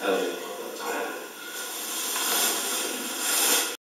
Hallelujah.